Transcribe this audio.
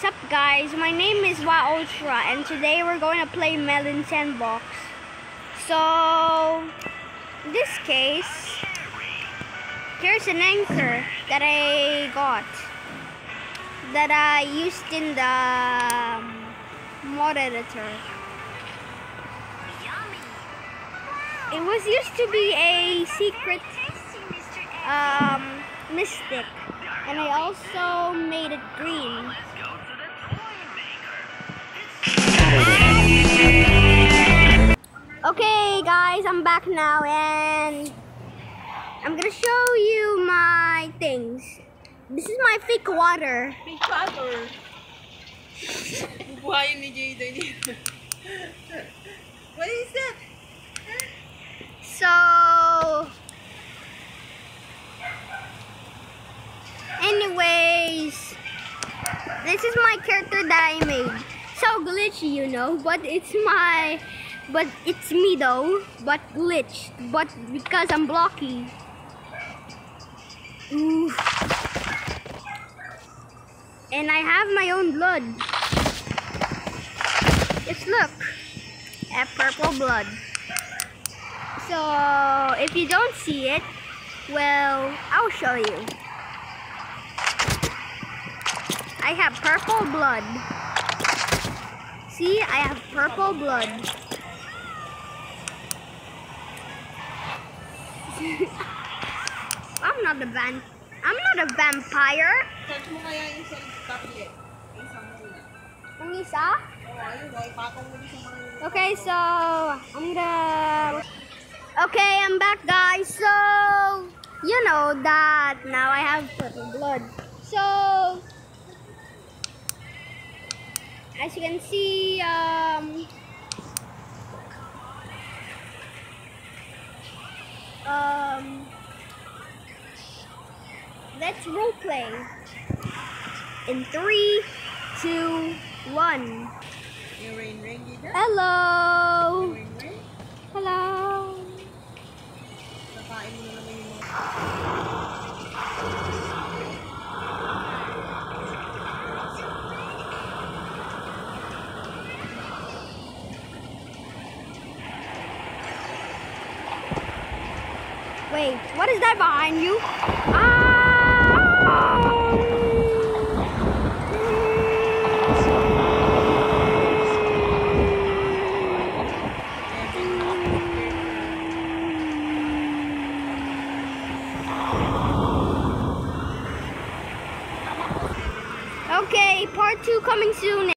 Sup guys, my name is Wa Ultra and today we're going to play Melon Sandbox. So, in this case, here's an anchor that I got that I used in the um, mod editor. It was used to be a secret um, mystic and I also made it green. Guys, I'm back now and I'm gonna show you my things. This is my fake water. Fake water. Buhayin ni Jayden yun. What is that? So, anyways, this is my character that I made. So glitchy, you know, but it's my, but it's me though, but glitched, but because I'm blocky. Ooh. And I have my own blood. Just look, at purple blood. So, if you don't see it, well, I'll show you. I have purple blood. See, I have purple blood. I'm not a van. I'm not a vampire. Okay, so I'm gonna. Okay, I'm back, guys. So you know that now I have purple blood. So as you can see, um, let's role play in three, two, one. Hello. Hello. Wait, what is that behind you? Ah. Okay, part two coming soon.